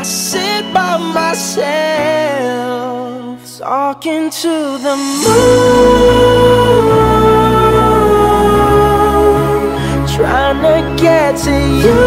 I sit by myself, talking to the moon, trying to get to you.